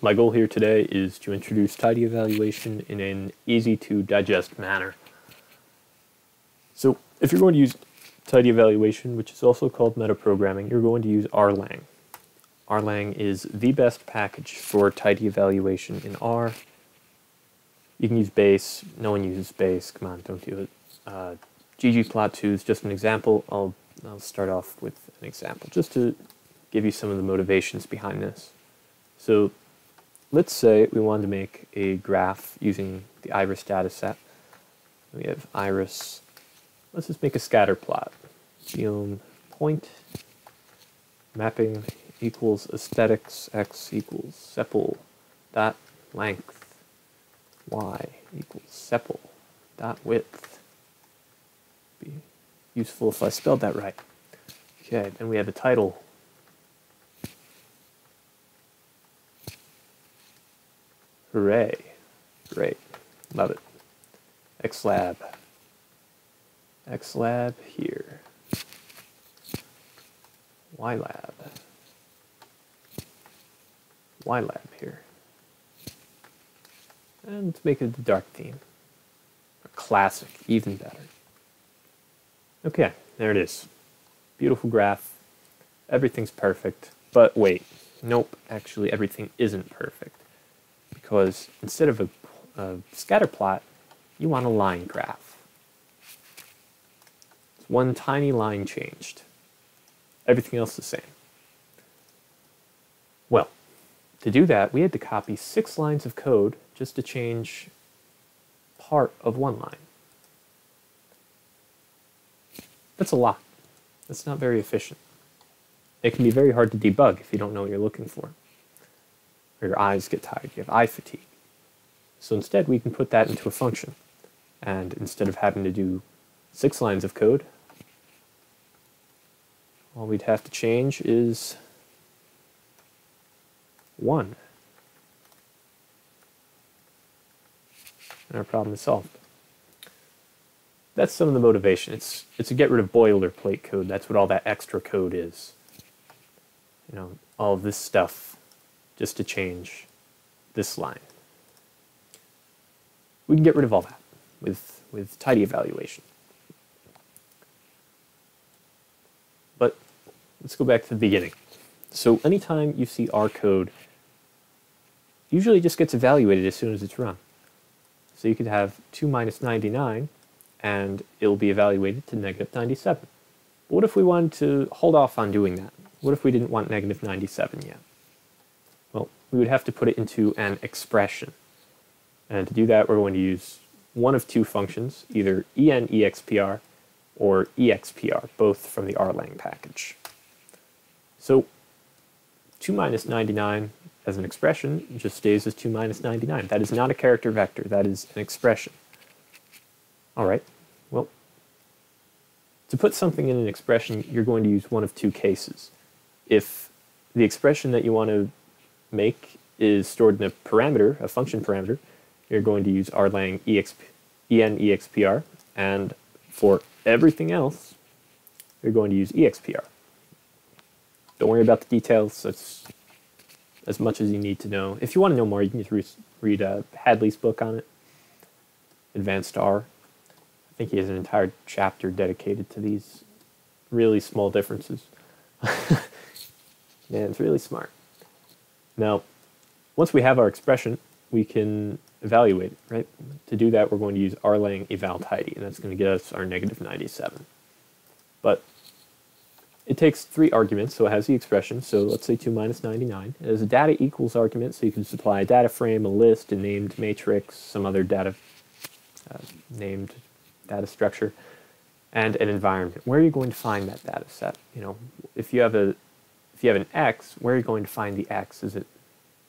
My goal here today is to introduce tidy evaluation in an easy to digest manner. So if you're going to use tidy evaluation, which is also called metaprogramming, you're going to use Rlang. Rlang is the best package for tidy evaluation in R. You can use base. No one uses base. Come on, don't do it. Uh, ggplot2 is just an example. I'll, I'll start off with an example just to give you some of the motivations behind this. So let's say we wanted to make a graph using the iris data set. We have iris. Let's just make a scatter plot. Geom point mapping equals aesthetics x equals sepal dot length y equals sepal dot width. Be useful if I spelled that right. Okay, then we have the title Hooray. Great. Love it. XLab. XLab here. YLab. YLab here. And make it the dark theme. A classic, even better. Okay, there it is. Beautiful graph. Everything's perfect. But wait, nope, actually everything isn't perfect because instead of a, a scatter plot, you want a line graph. It's one tiny line changed. Everything else the same. Well, to do that, we had to copy six lines of code just to change part of one line. That's a lot. That's not very efficient. It can be very hard to debug if you don't know what you're looking for or your eyes get tired, you have eye fatigue. So instead, we can put that into a function. And instead of having to do six lines of code, all we'd have to change is one. And our problem is solved. That's some of the motivation. It's, it's to get rid of boilerplate code. That's what all that extra code is. You know, all of this stuff just to change this line. We can get rid of all that with, with tidy evaluation. But let's go back to the beginning. So anytime you see R code, usually just gets evaluated as soon as it's run. So you could have 2 minus 99, and it'll be evaluated to negative 97. But what if we wanted to hold off on doing that? What if we didn't want negative 97 yet? We would have to put it into an expression. And to do that, we're going to use one of two functions, either enexpr or expr, both from the rlang package. So 2 minus 99 as an expression just stays as 2 minus 99. That is not a character vector, that is an expression. All right, well, to put something in an expression, you're going to use one of two cases. If the expression that you want to make is stored in a parameter, a function parameter, you're going to use rlang exp, enexpr, and for everything else, you're going to use expr. Don't worry about the details. That's as much as you need to know. If you want to know more, you can just re read uh, Hadley's book on it, Advanced R. I think he has an entire chapter dedicated to these really small differences. Man, it's really smart. Now, once we have our expression, we can evaluate right? To do that, we're going to use rlang eval tidy, and that's going to get us our negative 97. But it takes three arguments, so it has the expression. So let's say 2 minus 99. It has a data equals argument, so you can supply a data frame, a list, a named matrix, some other data uh, named data structure, and an environment. Where are you going to find that data set? You know, if you have a if you have an X, where are you going to find the X? Is it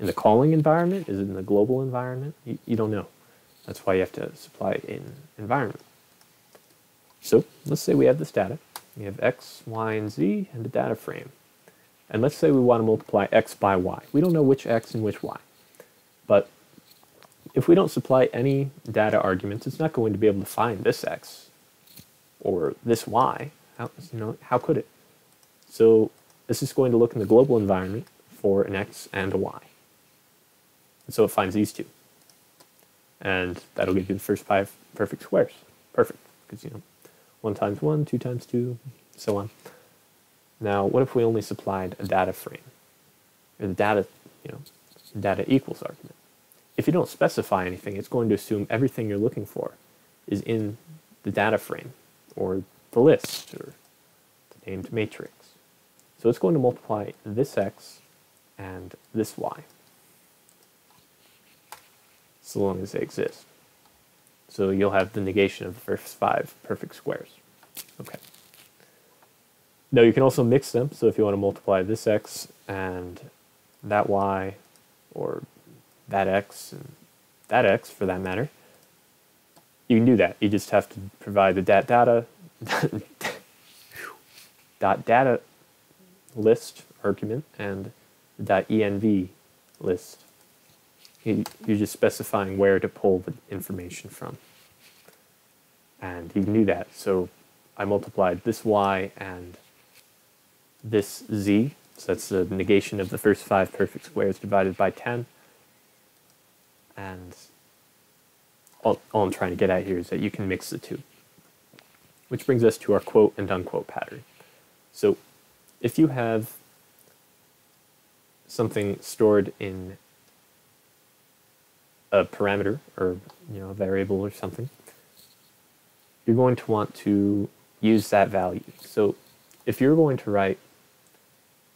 in the calling environment? Is it in the global environment? You, you don't know. That's why you have to supply in environment. So let's say we have this data. We have X, Y, and Z and the data frame. And let's say we want to multiply X by Y. We don't know which X and which Y. But if we don't supply any data arguments, it's not going to be able to find this X or this Y. How, you know, how could it? So this is going to look in the global environment for an X and a Y. And so it finds these two. And that'll give you the first five perfect squares. Perfect. Because, you know, 1 times 1, 2 times 2, so on. Now, what if we only supplied a data frame? Or the data, you know, data equals argument. If you don't specify anything, it's going to assume everything you're looking for is in the data frame, or the list, or the named matrix. So it's going to multiply this x and this y, so long as they exist. So you'll have the negation of the first five perfect squares. Okay. Now you can also mix them. So if you want to multiply this x and that y, or that x and that x for that matter, you can do that. You just have to provide the dat data dot data list argument and env list. You're just specifying where to pull the information from. And you can do that. So I multiplied this y and this z. So that's the negation of the first five perfect squares divided by 10. And all, all I'm trying to get at here is that you can mix the two. Which brings us to our quote and unquote pattern. So if you have something stored in a parameter or you know a variable or something, you're going to want to use that value. So if you're going to write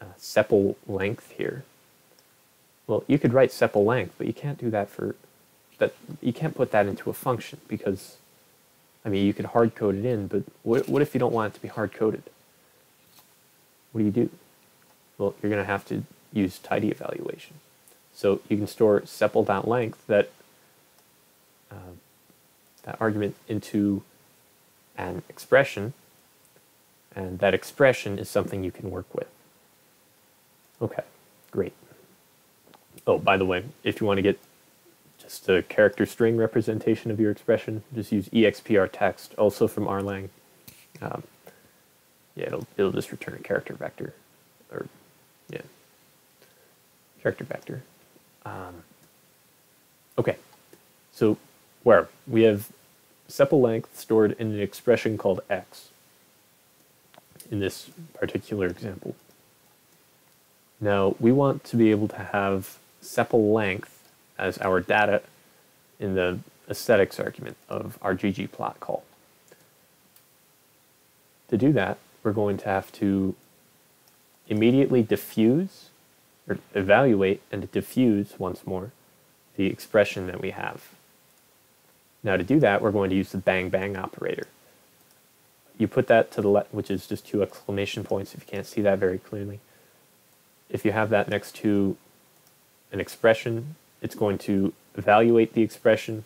uh, sepal length here, well, you could write sepal length, but you can't do that for that. You can't put that into a function because, I mean, you could hard code it in, but what, what if you don't want it to be hard coded? What do you do? Well, you're going to have to use tidy evaluation. So you can store sepal.length, that, uh, that argument, into an expression, and that expression is something you can work with. Okay, great. Oh, by the way, if you want to get just a character string representation of your expression, just use expr text, also from rlang. Um, yeah, it'll, it'll just return a character vector, or yeah, character vector. Um, okay, so where we have sepal length stored in an expression called x in this particular example. Now we want to be able to have sepal length as our data in the aesthetics argument of our ggplot call. To do that, we're going to have to immediately diffuse or evaluate and diffuse once more the expression that we have. Now to do that, we're going to use the bang bang operator. You put that to the left, which is just two exclamation points if you can't see that very clearly. If you have that next to an expression, it's going to evaluate the expression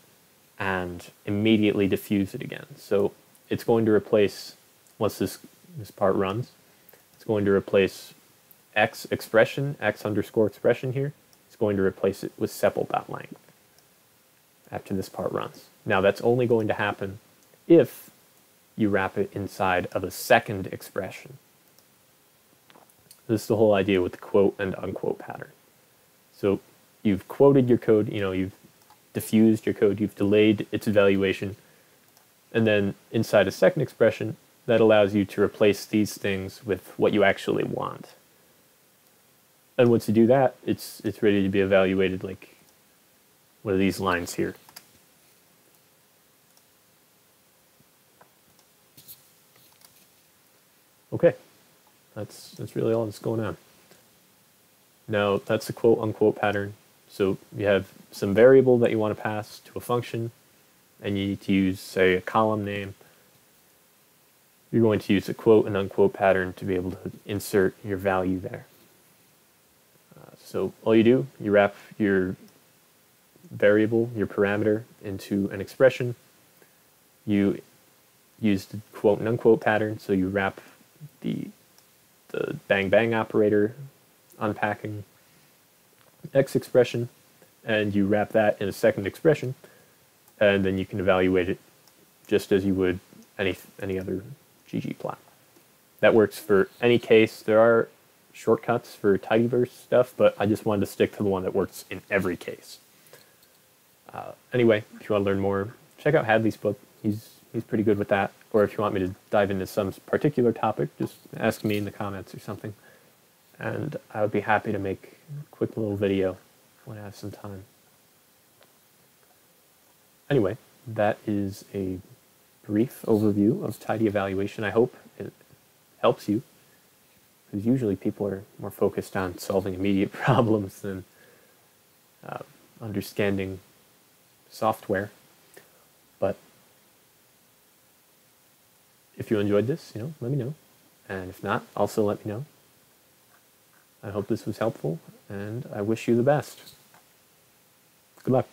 and immediately diffuse it again. So it's going to replace, once this, this part runs, it's going to replace x expression, x underscore expression here, it's going to replace it with sepal.length after this part runs. Now that's only going to happen if you wrap it inside of a second expression. This is the whole idea with the quote and unquote pattern. So you've quoted your code, you know, you've diffused your code, you've delayed its evaluation, and then inside a second expression, that allows you to replace these things with what you actually want. And once you do that, it's it's ready to be evaluated like one of these lines here. Okay, that's that's really all that's going on. Now that's the quote unquote pattern. So you have some variable that you want to pass to a function, and you need to use say a column name. You're going to use a quote and unquote pattern to be able to insert your value there. Uh, so all you do, you wrap your variable, your parameter, into an expression. You use the quote and unquote pattern, so you wrap the the bang bang operator unpacking x expression and you wrap that in a second expression and then you can evaluate it just as you would any any other ggplot. That works for any case. There are shortcuts for tidyverse stuff, but I just wanted to stick to the one that works in every case. Uh, anyway, if you want to learn more, check out Hadley's book. He's he's pretty good with that. Or if you want me to dive into some particular topic, just ask me in the comments or something, and I would be happy to make a quick little video when I have some time. Anyway, that is a brief overview of tidy evaluation. I hope it helps you because usually people are more focused on solving immediate problems than uh, understanding software. But if you enjoyed this, you know, let me know. And if not, also let me know. I hope this was helpful, and I wish you the best. Good luck.